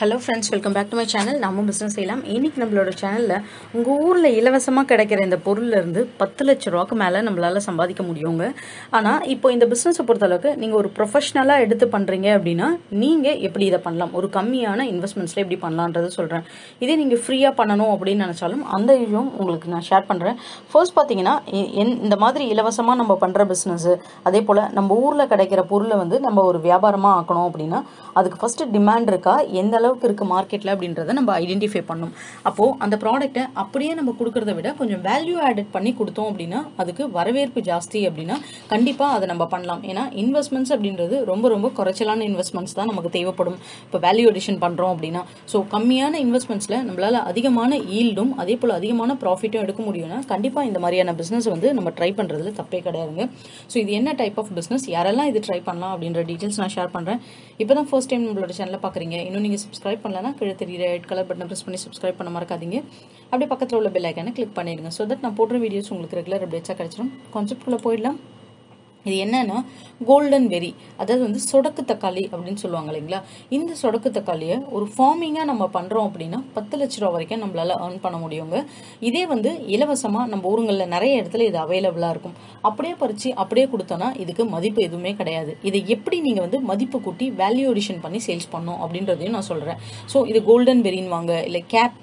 Hello friends welcome back to my channel நம்ம business செய்யலாம். இன்னைக்கு நம்மளோட சேனலில் உங்கள் ஊரில் இலவசமாக கிடைக்கிற இந்த பொருள்லேருந்து பத்து லட்ச ரூபாய்க்கு மேலே நம்மளால் சம்பாதிக்க முடியுங்க. ஆனால் இப்போ இந்த பிஸ்னஸை பொறுத்தளவுக்கு நீங்கள் ஒரு ப்ரொஃபஷ்னலாக எடுத்து பண்ணுறீங்க அப்படின்னா நீங்கள் எப்படி இதை பண்ணலாம்? ஒரு கம்மியான இன்வெஸ்ட்மெண்ட்ஸில் எப்படி பண்ணலான்றது சொல்கிறேன் இதே நீங்கள் ஃப்ரீயாக பண்ணணும் அப்படின்னு நினச்சாலும் அந்த விஷயம் உங்களுக்கு நான் ஷேர் பண்ணுறேன் ஃபர்ஸ்ட் பார்த்தீங்கன்னா என்- இந்த மாதிரி இலவசமாக நம்ம பண்ணுற பிஸ்னஸ்ஸு அதே போல் நம்ம ஊரில் கிடைக்கிற பொருளை வந்து நம்ம ஒரு வியாபாரமாக ஆக்கணும் அப்படின்னா அதுக்கு ஃபஸ்ட்டு டிமாண்ட் இருக்கா? எந்த அளவுக்கு இருக்குது மார்க்கெட்டில் அப்படின்றத நம்ம ஐடென்டிஃபை பண்ணணும். அப்போது அந்த ப்ராடக்ட்டை அப்படியே நம்ம கொடுக்கறத விட கொஞ்சம் வேல்யூ ஆடட் பண்ணி கொடுத்தோம் அப்படின்னா அதுக்கு வரவேற்பு ஜாஸ்தி அப்படின்னா கண்டிப்பாக அதை நம்ம பண்ணலாம். ஏன்னா இன்வெஸ்ட்மெண்ட்ஸ் அப்படின்றது ரொம்ப ரொம்ப குறைச்சலான இன்வெஸ்ட்மெண்ட்ஸ் தான் நமக்கு தேவைப்படும். இப்போ வேல்யூ அடிஷன் பண்ணுறோம் அப்படின்னா. ஸோ கம்மியான இன்வெஸ்ட்மெண்ட்ஸில் நம்மளால் அதிகமான ஈல்டும் அதே போல் அதிகமான ப்ராஃபிட்டும் எடுக்க முடியும்னா கண்டிப்பாக இந்த மாதிரியான பிஸ்னஸ் வந்து நம்ம ட்ரை பண்ணுறதுல தப்பே கிடையாதுங்க. ஸோ இது என்ன டைப் ஆஃப் பிஸ்னஸ் யாரெல்லாம் இது ட்ரை பண்ணலாம் அப்படின்ற டீட்டெயில்ஸ் நான் ஷேர் பண்ணுறேன் இப்போ தான் ஃபர்ஸ்ட் டைம் நம்மளோட சேனலில் பார்க்குறீங்க இன்னும் நீங்கள் சப்ஸ்கிரைப் பண்ணலன்னா கீழே தெரியுற ரெட் கலர் பட்டனை ப்ரெஸ் பண்ணி சப்ஸ்கிரைப் பண்ண மறக்காதீங்க. அப்படியே பக்கத்தில் உள்ள பெல் ஐக்கானை கிளிக் பண்ணிடுங்க. ஸோ தட் நான் போடுற வீடியோஸ் உங்களுக்கு ரெகுலர் அப்டேட்ஸாக கிடைச்சிடும் கான்செப்ட்குள்ளே போயிடலாம். இது என்னன்னா கோல்டன் வெரி அதாவது வந்து சொடக்கு தக்காளி அப்படின்னு சொல்லுவாங்க இல்லைங்களா? இந்த சொடக்கு தக்காளியை ஒரு ஃபார்மிங்காக நம்ம பண்ணுறோம் அப்படின்னா பத்து லட்ச ரூபா வரைக்கும் நம்மளால ஏர்ன் பண்ண முடியுங்க. இதே வந்து இலவசமாக நம்ம ஊருங்களில் நிறைய இடத்துல இது அவைலபிளாக இருக்கும். அப்படியே பறித்து அப்படியே கொடுத்தோன்னா இதுக்கு மதிப்பு எதுவுமே கிடையாது. இதை எப்படி நீங்கள் வந்து மதிப்பு கூட்டி வேல்யூ அடிஷன் பண்ணி சேல்ஸ் பண்ணும் அப்படின்றதையும் நான் சொல்கிறேன் ஸோ இது கோல்டன் வெரின்னு வாங்க இல்லை கேப்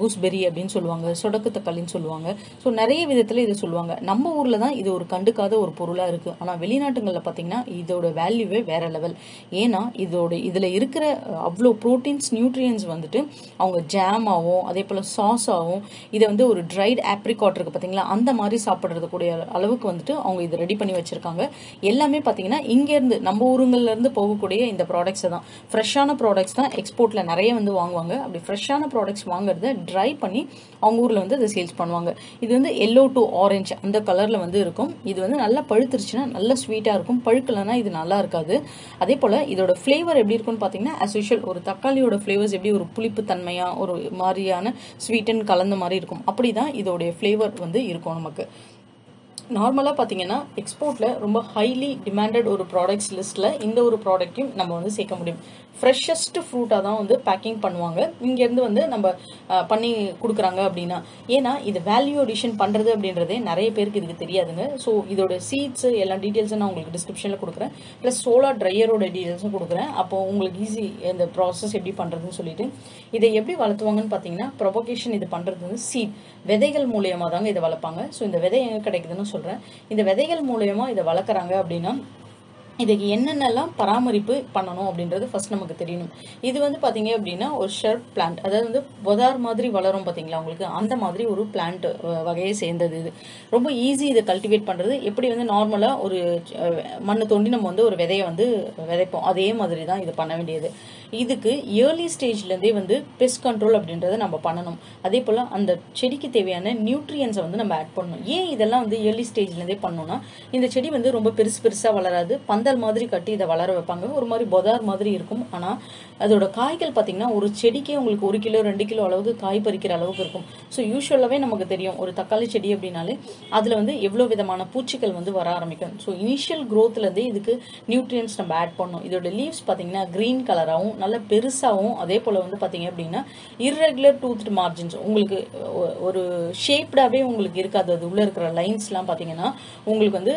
கூஸ்பெரி அப்படின்னு சொல்லுவாங்க சொடக்கு தக்காளின்னு சொல்லுவாங்க. ஸோ நிறைய விதத்தில் இதை சொல்லுவாங்க. நம்ம ஊரில் தான் இது ஒரு கண்டுக்காத ஒரு பொருளாக இருக்குது ஆனால் வெளிநாட்டுங்களில் பார்த்தீங்கன்னா இதோட வேல்யூவே வேற லெவல் ஏன்னா இதோட இதில் இருக்கிற அவ்வளோ ப்ரோட்டீன்ஸ் நியூட்ரியன்ஸ் வந்துட்டு அவங்க ஜாமாகவும் அதே போல் சாஸாகவும் இதை வந்து ஒரு ட்ரைட் ஆப்ரிகாட் இருக்குது பார்த்தீங்களா அந்த மாதிரி சாப்பிட்றது கூடிய அளவுக்கு வந்துட்டு அவங்க இதை ரெடி பண்ணி வச்சிருக்காங்க. எல்லாமே பார்த்தீங்கன்னா இங்கேருந்து நம்ம ஊருங்கள்லேருந்து போகக்கூடிய இந்த ப்ராடக்ட்ஸை தான். ஃப்ரெஷ்ஷான ப்ராடக்ட்ஸ் தான் எக்ஸ்போர்ட்டில் நிறைய வந்து வாங்குவாங்க. அப்படி ஃப்ரெஷ்ஷான ப்ராடக்ட்ஸ் வாங்குறது ட்ரை பண்ணி அவங்க ஊரில் வந்து அதை சேல்ஸ் பண்ணுவாங்க. இது வந்து எல்லோ டு ஆரஞ்சு அந்த கலரில் வந்து இருக்கும். இது வந்து நல்லா பழுத்துருச்சுன்னா நல்லா ஸ்வீட்டாக இருக்கும். பழுக்கலைன்னா இது நல்லா இருக்காது. அதே போல் இதோட ஃப்ளேவர் எப்படி இருக்கும்னு பார்த்தீங்கன்னா as ஒரு தக்காளியோட ஃப்ளேவர்ஸ் எப்படி ஒரு புளிப்பு தன்மையாக ஒரு மாதிரியான ஸ்வீட்டன் கலந்த மாதிரி இருக்கும். அப்படி தான் இதோடைய ஃப்ளேவர் வந்து இருக்கும் நமக்கு. நார்மலாக பார்த்தீங்கன்னா எக்ஸ்போர்ட்டில் ரொம்ப ஹைலி டிமாண்டட் ஒரு ப்ராடக்ட்ஸ் லிஸ்ட்டில் இந்த ஒரு ப்ராடக்ட்டையும் நம்ம வந்து சேர்க்க முடியும். ஃப்ரெஷ்ஷஸ்ட் ஃப்ரூட்டாக தான் வந்து பேக்கிங் பண்ணுவாங்க. இங்கேருந்து வந்து நம்ம பண்ணி கொடுக்குறாங்க அப்படின்னா. ஏன்னா இது வேல்யூ அடிஷன் பண்ணுறது அப்படின்றதே நிறைய பேருக்கு இதுக்கு தெரியாதுங்க. ஸோ இதோட சீட்ஸு எல்லா டீட்டெயில்ஸும் நான் உங்களுக்கு டிஸ்கிரிப்ஷனில் கொடுக்குறேன். ப்ளஸ் சோலார் ட்ரையரோட டீட்டெயில்ஸும் கொடுக்குறேன். அப்போ உங்களுக்கு ஈஸி இந்த ப்ராசஸ் எப்படி பண்ணுறதுன்னு சொல்லிட்டு. இதை எப்படி வளர்த்துவாங்கன்னு பார்த்தீங்கன்னா ப்ரொபகேஷன் இது பண்ணுறது வந்து சீட் விதைகள் மூலியமாக தாங்க இதை வளர்ப்பாங்க. ஸோ இந்த விதை எங்கே கிடைக்குதுன்னு சொல்கிறேன் இந்த விதைகள் மூலியமா இதை வளர்க்குறாங்க அப்படின்னா இதுக்கு என்னென்னலாம் பராமரிப்பு பண்ணணும் அப்படின்றது ஃபர்ஸ்ட் நமக்கு தெரியணும். இது வந்து பார்த்தீங்க அப்படின்னா ஒரு ஷெர்ப் பிளான்ட் அதாவது வந்து பொதார் மாதிரி வளரும் பார்த்தீங்களா உங்களுக்கு? அந்த மாதிரி ஒரு பிளான்ட் வகையை சேர்ந்தது இது. ரொம்ப ஈஸி இதை கல்டிவேட் பண்ணுறது எப்படி வந்து நார்மலாக ஒரு மண்ணை மண்ணு தோண்டி நம்ம வந்து ஒரு விதையை வந்து விதைப்போம். அதே மாதிரி தான் இது பண்ண வேண்டியது. இதுக்கு ஏர்லி ஸ்டேஜ்லேருந்தே வந்து பெஸ்ட் கண்ட்ரோல் அப்படின்றத நம்ம பண்ணணும். அதே போல் அந்த செடிக்கு தேவையான நியூட்ரியன்ஸை வந்து நம்ம ஆட் பண்ணணும். ஏன் இதெல்லாம் வந்து ஏர்லி ஸ்டேஜ்லேருந்தே பண்ணோம்னா இந்த செடி வந்து ரொம்ப பெருசு பெருசாக வளராது. பந்தல் மாதிரி கட்டி இதை வளர வைப்பாங்க. ஒரு மாதிரி பொதார் மாதிரி இருக்கும். ஆனால் அதோட காய்கள் பார்த்தீங்கன்னா ஒரு செடிக்கே உங்களுக்கு ஒரு கிலோ ரெண்டு கிலோ அளவுக்கு காய் பறிக்கிற அளவுக்கு இருக்கும். ஸோ யூஸ்வலாகவே நமக்கு தெரியும் ஒரு தக்காளி செடி அப்படின்னாலே அதில் வந்து எவ்வளோ விதமான பூச்சிகள் வந்து வர ஆரம்பிக்கும். ஸோ இனிஷியல் க்ரோத்லேருந்தே இதுக்கு நியூட்ரியன்ஸ் நம்ம ஆட் பண்ணணும். இதோட லீவ்ஸ் பார்த்தீங்கன்னா க்ரீன் கலராகவும் நல்ல பெருசாகவும் அதே போல் வந்து பார்த்தீங்க அப்படின்னா இர்ரெகுலர் டூத் மார்ஜின்ஸ் உங்களுக்கு ஒ- ஒரு ஷேப்டாகவே உங்களுக்கு இருக்காது. அது உள்ளே இருக்கிற லைன்ஸ்லாம் பார்த்தீங்கன்னா உங்களுக்கு வந்து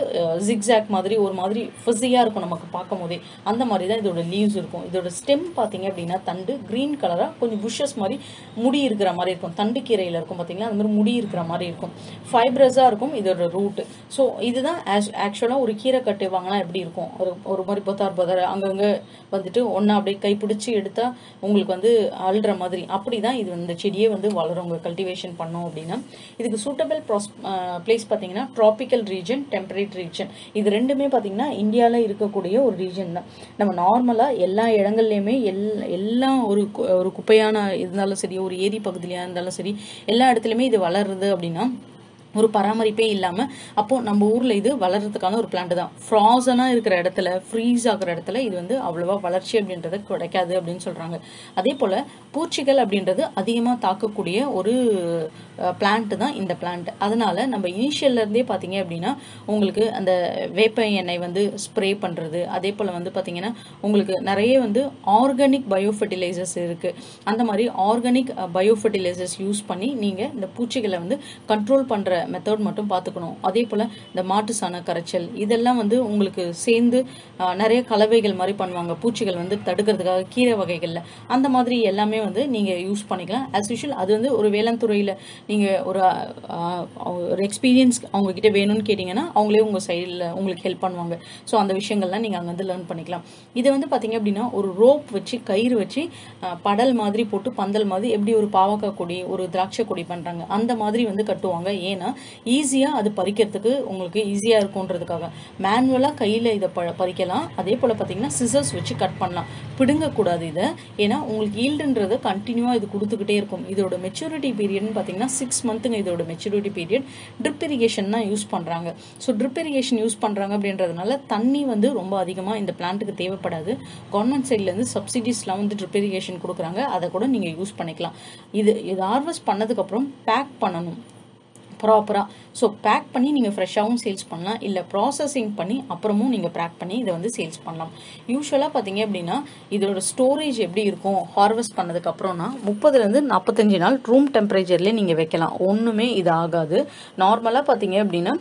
ஜிக்ஸாக் மாதிரி ஒரு மாதிரி ஃபிஸியாக இருக்கும் நமக்கு பார்க்கும் போதே அந்த மாதிரி தான் இதோட லீவ்ஸ் இருக்கும். இதோட ஸ்டெம் பார்த்தீங்க அப்படின்னா தண்டு க்ரீன் கலராக கொஞ்சம் புஷஸ் மாதிரி முடி இருக்கிற மாதிரி இருக்கும். தண்டு கீரையில் இருக்கும் பார்த்தீங்கன்னா அந்த மாதிரி முடி இருக்கிற மாதிரி இருக்கும். ஃபைப்ரஸாக இருக்கும் இதோட ரூட் ஸோ இதுதான் ஆக்சுவலாக ஒரு கீரை கட்டு வாங்கினா எப்படி இருக்கும்? ஒரு ஒரு மாதிரி பொத்தார் பொத்தார் அங்கங்கே வந்துட்டு ஒன்றா அப்படியே கைப்பிடிச்சி எடுத்தால் உங்களுக்கு வந்து அழுற மாதிரி. அப்படி தான் இது இந்த செடியே வந்து வளரும். உங்கள் கல்டிவேஷன் பண்ணோம் அப்படின்னா. இதுக்கு சூட்டபிள் ப்ராஸ் பிளேஸ் பார்த்தீங்கன்னா ட்ராபிக்கல் ரீஜன் டெம்பரேட் ரீஜன் இது ரெண்டுமே பார்த்தீங்கன்னா இந்தியாவில் இருக்கக்கூடிய ஒரு ரீஜன் தான். நம்ம நார்மலாக எல்லா இடங்கள்லையுமே எல் எல்லாம் ஒரு கு- ஒரு குப்பையான இருந்தாலும் சரி ஒரு ஏரி பகுதியாக இருந்தாலும் சரி எல்லா இடத்துலையுமே இது வளருது அப்படின்னா ஒரு பராமரிப்பே இல்லாமல் அப்போ நம்ம ஊரில் இது வளர்கிறதுக்கான ஒரு பிளான்ட் தான். ஃப்ராசனாக இருக்கிற இடத்துல ஃப்ரீஸ் ஆகிற இடத்துல இது வந்து அவ்வளோவா வளர்ச்சி அப்படின்றது கிடைக்காது அப்படின்னு சொல்கிறாங்க அதே போல் பூச்சிகள் அப்படின்றது அதிகமாக தாக்கக்கூடிய ஒரு பிளான்ட்டு தான் இந்த பிளான்ட் அதனால நம்ம இனிஷியல்லேருந்தே பார்த்தீங்க அப்படின்னா உங்களுக்கு அந்த வேப்ப எண்ணெய் வந்து ஸ்ப்ரே பண்ணுறது அதே போல் வந்து பார்த்தீங்கன்னா உங்களுக்கு நிறைய வந்து ஆர்கானிக் பயோ ஃபெர்டிலைசர்ஸ் இருக்குது அந்த மாதிரி ஆர்கானிக் பயோ ஃபெர்டிலைசர்ஸ் யூஸ் பண்ணி நீங்கள் இந்த பூச்சிகளை வந்து கண்ட்ரோல் பண்ணுற மெத்தட் மட்டும் பார்த்துக்கணும் அதே போல் இந்த மாட்டு சாண கரைச்சல் இதெல்லாம் வந்து உங்களுக்கு சேர்ந்து நிறைய கலவைகள் மாதிரி பண்ணுவாங்க. பூச்சிகள் வந்து தடுக்கிறதுக்காக கீரை வகைகளில். அந்த மாதிரி எல்லாமே வந்து நீங்கள் யூஸ் பண்ணிக்கலாம். ஆஸ் யூஷுவல் அது வந்து ஒரு வேளாண் துறையில் நீங்கள் ஒரு ஒரு எக்ஸ்பீரியன்ஸ் அவங்கக்கிட்ட வேணும்னு கேட்டிங்கன்னா அவங்களே உங்கள் சைடில் உங்களுக்கு ஹெல்ப் பண்ணுவாங்க. ஸோ அந்த விஷயங்கள்லாம் நீங்கள் அங்கே வந்து லேர்ன் பண்ணிக்கலாம். இதை வந்து பார்த்தீங்க அப்படின்னா ஒரு ரோப் வச்சு கயிறு வச்சு படல் மாதிரி போட்டு பந்தல் மாதிரி எப்படி ஒரு பாவக்காய் கொடி ஒரு திராட்சை கொடி பண்ணுறாங்க அந்த மாதிரி வந்து கட்டுவாங்க. ஏன்னா ஈஸியாக அது பறிக்கிறதுக்கு உங்களுக்கு ஈஸியாக இருக்கும்ன்றதுக்காக. மேனுவலாக கையில் இதை ப பறிக்கலாம். அதே போல் பார்த்தீங்கன்னா சிசர்ஸ் வச்சு கட் பண்ணலாம். பிடுங்கக்கூடாது இதை. ஏன்னா உங்களுக்கு ஈல்டுன்றது கண்டினியூவாக இது கொடுத்துக்கிட்டே இருக்கும். இதோட மெச்சூரிட்டி பீரியட்னு பார்த்தீங்கன்னா சிக்ஸ் மந்த்துங்க இதோட மெச்சூரிட்டி பீரியட் ட்ரிப் இரிகேஷன் தான் யூஸ் பண்ணுறாங்க ஸோ ட்ரிப் இரிகேஷன் யூஸ் பண்ணுறாங்க அப்படின்றதுனால தண்ணி வந்து ரொம்ப அதிகமாக இந்த பிளான்ட்டுக்கு தேவைப்படாது. கவர்மெண்ட் சைட்லேருந்து சப்சிடிஸ்லாம் வந்து ட்ரிப் இரிகேஷன் கொடுக்குறாங்க. அதை கூட நீங்கள் யூஸ் பண்ணிக்கலாம். இது இது ஹார்வெஸ்ட் பண்ணதுக்கப்புறம் பேக் பண்ணணும். ப்ராப்பராக ஸோ பேக் பண்ணி நீங்கள் ஃப்ரெஷ்ஷாகவும் சேல்ஸ் பண்ணலாம். இல்லை ப்ராசஸிங் பண்ணி அப்புறமும் நீங்கள் பேக் பண்ணி இதை வந்து சேல்ஸ் பண்ணலாம். யூஸ்வலாக பார்த்தீங்க அப்படின்னா இதோட ஸ்டோரேஜ் எப்படி இருக்கும் ஹார்வெஸ்ட் பண்ணதுக்கப்புறம்னா முப்பதுலேருந்து நாற்பத்தஞ்சு நாள் ரூம் டெம்பரேச்சர்லேயே நீங்கள் வைக்கலாம். ஒன்றுமே இது ஆகாது. நார்மலாக பார்த்தீங்க அப்படின்னா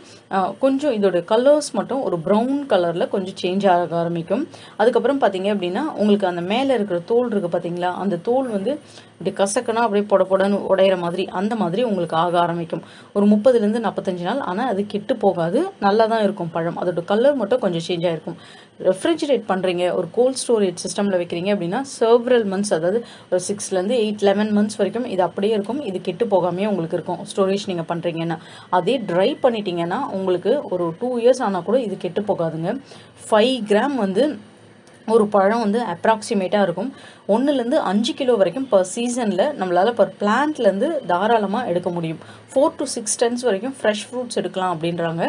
கொஞ்சம் இதோட கலர்ஸ் மட்டும் ஒரு ப்ரௌன் கலரில் கொஞ்சம் சேஞ்ச் ஆக ஆரம்பிக்கும். அதுக்கப்புறம் பார்த்தீங்க அப்படின்னா உங்களுக்கு அந்த மேலே இருக்கிற தோல் இருக்குது பார்த்தீங்களா அந்த தோல் வந்து இப்படி கசக்கனா அப்படியே பொட பொடன்னு உடையிற மாதிரி அந்த மாதிரி உங்களுக்கு ஆக ஆரம்பிக்கும். ஒரு முப்பதுலேருந்து நாற்பத்தஞ்சு நாள் ஆனால் அது கெட்டு போகாது. நல்லா தான் இருக்கும் பழம். அதோட கலர் மட்டும் கொஞ்சம் சேஞ்ச் ஆகிருக்கும் ரெஃப்ரிஜிரேட் பண்ணுறீங்க ஒரு கோல்ட் ஸ்டோரேஜ் சிஸ்டமில் வைக்கிறீங்க அப்படின்னா சர்வரல் மந்த்ஸ் அதாவது ஒரு சிக்ஸ்லேருந்து எயிட் லெவன் மந்த்ஸ் வரைக்கும் இது அப்படியே இருக்கும். இது கெட்டு போகாமே உங்களுக்கு இருக்கும் ஸ்டோரேஜ் நீங்கள் பண்ணுறீங்கன்னா அதே ட்ரை பண்ணிட்டீங்கன்னா உங்களுக்கு ஒரு டூ இயர்ஸ் ஆனால் கூட இது கெட்டு போகாதுங்க. ஃபைவ் கிராம் வந்து ஒரு பழம் வந்து அப்ராக்சிமேட்டாக இருக்கும். ஒன்றுலேருந்து அஞ்சு கிலோ வரைக்கும் பர் சீசனில் நம்மளால் பர் பிளான்ட்லேருந்து தாராளமாக எடுக்க முடியும். ஃபோர் டு சிக்ஸ் டன்ஸ் வரைக்கும் ஃப்ரெஷ் ஃப்ரூட்ஸ் எடுக்கலாம் அப்படின்றாங்க.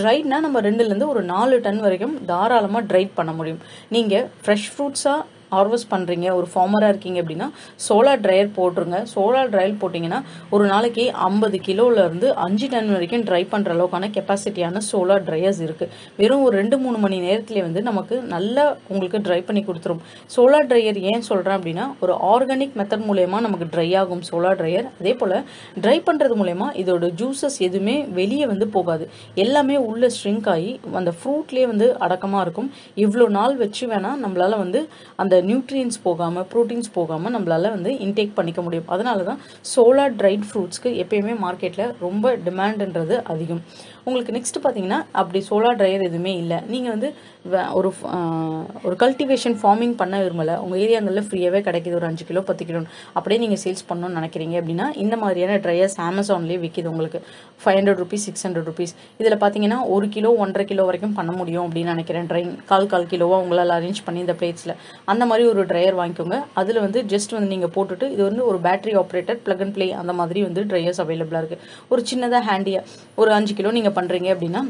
ட்ரைட்னா நம்ம ரெண்டுலேருந்து ஒரு நாலு டன் வரைக்கும் தாராளமாக ட்ரைட் பண்ண முடியும். நீங்கள் ஃப்ரெஷ் ஃப்ரூட்ஸாக ஹார்வெஸ்ட் பண்ணுறீங்க ஒரு ஃபார்மராக இருக்கீங்க அப்படின்னா சோலார் ட்ரையர் போட்டுருங்க. சோலார் ட்ரையர் போட்டிங்கன்னா ஒரு நாளைக்கு ஐம்பது கிலோலேருந்து அஞ்சு டன் வரைக்கும் ட்ரை பண்ணுற அளவுக்கான கெப்பாசிட்டியான சோலார் ட்ரையர்ஸ் இருக்குது வெறும் ஒரு ரெண்டு மூணு மணி நேரத்துலேயே வந்து நமக்கு நல்லா உங்களுக்கு ட்ரை பண்ணி கொடுத்துரும். சோலார் ட்ரையர் ஏன் சொல்கிறேன் அப்படின்னா ஒரு ஆர்கானிக் மெத்தட் மூலயமா நமக்கு ட்ரை ஆகும் சோலார் ட்ரையர் அதே போல் ட்ரை பண்ணுறது மூலயமா இதோட ஜூஸஸ் எதுவுமே வெளியே வந்து போகாது. எல்லாமே உள்ளே ஸ்ட்ரிங்க் ஆகி அந்த ஃப்ரூட்லேயே வந்து அடக்கமாக இருக்கும். இவ்வளோ நாள் வச்சு வேணால் நம்மளால் வந்து அந்த நியூட்ரியன்ஸ் போகாமல் ப்ரோட்டீன்ஸ் போகாமல் நம்மளால் வந்து இன்டேக் பண்ணிக்க முடியும். அதனால தான் சோலார் ட்ரைட் ஃப்ரூட்ஸ்க்கு எப்பயுமே மார்க்கெட்டில் ரொம்ப டிமாண்டுன்றது அதிகம். உங்களுக்கு நெக்ஸ்ட் பார்த்தீங்கன்னா அப்படி சோலார் ட்ரையர் எதுவுமே இல்லை. நீங்கள் வந்து வே- ஒரு ஒரு கல்டிவேஷன் ஃபார்மிங் பண்ண விரும்பலை. உங்கள் ஏரியாங்களில் ஃப்ரீயாகவே கிடைக்குது. ஒரு அஞ்சு கிலோ பத்து கிலோ அப்படியே நீங்கள் சேல்ஸ் பண்ணணும்னு நினைக்கிறீங்க அப்படின்னா இந்த மாதிரியான ட்ரையர்ஸ் அமேசான்லேயே விற்கிது உங்களுக்கு. Five hundred rupees six hundred rupees இதில் பார்த்தீங்கன்னா ஒரு கிலோ ஒன்றரை கிலோ வரைக்கும் பண்ண முடியும் அப்படின்னு நினைக்கிறேன். ட்ரைங் கால் கால் கிலோவாக உங்களால் அரேஞ்ச் பண்ணி இந்த பிளேட்ஸில் அந்த மாதிரி ஒரு ட்ரையர் வாங்கிக்கோங்க. அதில் வந்து ஜஸ்ட் வந்து நீங்கள் போட்டுட்டு இது வந்து ஒரு battery operated plug and play அந்த மாதிரி வந்து ட்ரையர்ஸ் அவைலபிளாக இருக்குது ஒரு சின்னதாக ஹேண்டியாக ஒரு அஞ்சு கிலோ நீங்கள் பண்ணுறீங்க அப்படின்னா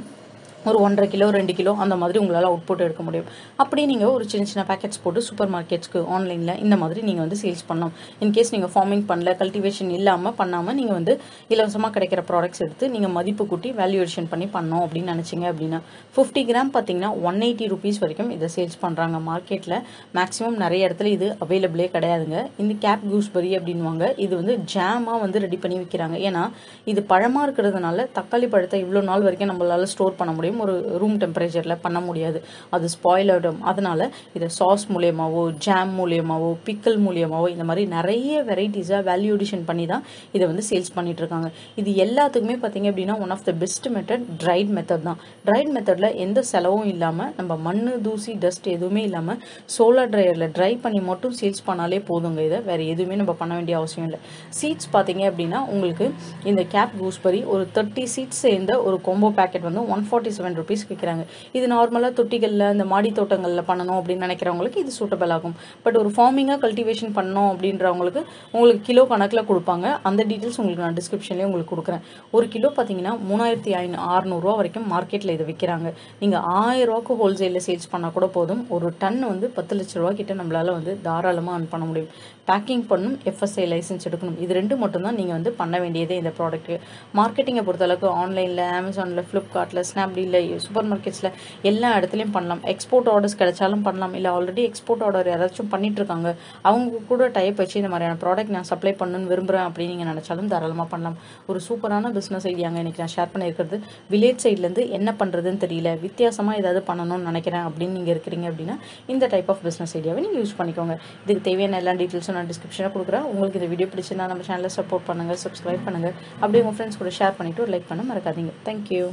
ஒரு ஒன்றரை கிலோ ரெண்டு கிலோ அந்த மாதிரி உங்களால் அவுட்புட் எடுக்க முடியும். அப்படியே நீங்கள் ஒரு சின்ன சின்ன பேக்கெட்ஸ் போட்டு சூப்பர் மார்க்கெட்ஸ்க்கு ஆன்லைனில் இந்த மாதிரி நீங்கள் வந்து சேல்ஸ் பண்ணலாம். இன்கேஸ் நீங்கள் ஃபார்மிங் பண்ணல கல்டிவேஷன் இல்லாமல் பண்ணாமல் நீங்கள் வந்து இலவசமாக கிடைக்கிற ப்ராடக்ட்ஸ் எடுத்து நீங்கள் மதிப்பு கூட்டி வேல்யூவேஷன் பண்ணி பண்ணோம் அப்படின்னு நினச்சிங்க அப்படின்னா ஃபிஃப்டி கிராம் பார்த்தீங்கன்னா ஒன் எயிட்டி ருபீஸ் வரைக்கும் இதை சேல்ஸ் பண்ணுறாங்க மார்க்கெட்டில் மேக்ஸிமம் நிறைய இடத்துல இது அவைலபிளே கிடையாதுங்க. இந்த கேப் கூஸ்பெரி அப்படின்வாங்க இது வந்து ஜாமாக வந்து ரெடி பண்ணி விற்கிறாங்க ஏன்னா இது பழமாக இருக்கிறதுனால தக்காளி பழத்தை இவ்வளோ நாள் வரைக்கும் நம்மளால் ஸ்டோர் பண்ண முடியும் ஒரு ரூம் டெம்பரேச்சரில் பண்ண முடியாது. அது ஸ்பாயில் ஆகிடும் அதனால் இதை சாஸ் மூலியமாகவோ ஜாம் மூலியமாவோ பிக்கல் மூலியமாகவோ இந்த மாதிரி நிறைய வெரைட்டிஸாக வேல்யூ அடிஷன் பண்ணி தான் இதை வந்து சேல்ஸ் பண்ணிகிட்ருக்காங்க இது எல்லாத்துக்குமே பார்த்தீங்க அப்படின்னா one of the best method dried method தான். ட்ரைட் மெத்தடில் எந்த செலவும் இல்லாமல் நம்ம மண் தூசி டஸ்ட் எதுவுமே இல்லாமல் சோலார் ட்ரையரில் ட்ரை பண்ணி மட்டும் சேல்ஸ் பண்ணாலே போதுங்க இதை. வேறு எதுவுமே நம்ம பண்ண வேண்டிய அவசியம் இல்லை. சீட்ஸ் பார்த்தீங்க அப்படின்னா உங்களுக்கு இந்த கேப் கூஸ்பரி ஒரு தேர்ட்டி சீட்ஸ் சேர்ந்த ஒரு கொம்போ பேக்கெட் வந்து ஒன் ஃபார்ட்டி செவன் ருபீஸ் விற்கிறாங்க இது நார்மலாக தொட்டிகளில் இந்த மாடி தோட்டங்களில் பண்ணணும் அப்படின்னு நினைக்கிறவங்களுக்கு இது சூட்டபிள் ஆகும். பட் ஒரு ஃபார்மிங்காக கல்டிவேஷன் பண்ணோம் அப்படின்றவங்களுக்கு உங்களுக்கு கிலோ கணக்கில் கொடுப்பாங்க. அந்த டீட்டெயில்ஸ் உங்களுக்கு நான் டிஸ்கிரிப்ஷன்லேயே உங்களுக்கு கொடுக்குறேன். ஒரு கிலோ பார்த்தீங்கன்னா மூணாயிரத்தி ஐநூ அறநூறுவா வரைக்கும் மார்க்கெட்டில் இதை விற்கிறாங்க நீங்கள் ஆயிரம் ரூபாய்க்கு ஹோல்சேலில் சேல்ஸ் பண்ணால் கூட போதும். ஒரு டன் வந்து பத்து லட்ச ரூபா கிட்ட நம்மளால் வந்து தாராளமாக அன் பண்ண முடியும். பேக்கிங் பண்ணணும் எஃப்எஸ்ஐ லைசன்ஸ் எடுக்கணும். இது ரெண்டு மட்டும் தான் நீங்கள் வந்து பண்ண வேண்டியதே இந்த ப்ராடக்ட்டு மார்க்கெட்டிங்கை பொறுத்தளவுக்கு ஆன்லைனில் அமேசானில் ஃப்ளிப்கார்ட்டில் ஸ்னாப்டீலில் சூப்பர் மார்க்கெட்ஸில் எல்லா இடத்துலையும் பண்ணலாம். எக்ஸ்போர்ட் ஆர்டர்ஸ் கிடைச்சாலும் பண்ணலாம். இல்லை ஆல்ரெடி எக்ஸ்போர்ட் ஆர்டர் யாராச்சும் பண்ணிட்டு இருக்காங்க அவங்க கூட டைப் வச்சு இந்த மாதிரியான ப்ராடக்ட் நான் சப்ளை பண்ணணும்னு விரும்புகிறேன் அப்படின்னு நீங்கள் நினச்சாலும் தாராளமாக பண்ணலாம். ஒரு சூப்பரான பிஸ்னஸ் ஐடியாங்க இன்னைக்கு நான் ஷேர் பண்ணியிருக்கிறது. வில்லேஜ் சைட்லேருந்து என்ன பண்ணுறதுன்னு தெரியல. வித்தியாசமாக ஏதாவது பண்ணணும்னு நினைக்கிறேன் அப்படின்னு நீங்கள் இருக்கிறீங்க அப்படின்னா இந்த டைப் ஆஃப் பிஸ்னஸ் ஐடியாவை நீங்கள் யூஸ் பண்ணிக்கோங்க. இதுக்கு தேவையான எல்லா டீட்டெயில்ஸும் நான் டிஸ்கிரிப்ஷனில் கொடுக்குறேன். உங்களுக்கு இந்த வீடியோ பிடிச்சிருந்தா நம்ம சேனலை சப்போர்ட் பண்ணுங்கள் சப்ஸ்கிரைப் பண்ணுங்கள் அப்படியே உங்கள் ஃப்ரெண்ட்ஸ் கூட ஷேர் பண்ணிவிட்டு லைக் பண்ண மறக்காதீங்க. தேங்க்யூ